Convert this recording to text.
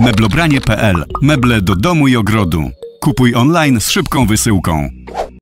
Meblobranie.pl Meble do domu i ogrodu. Kupuj online z szybką wysyłką.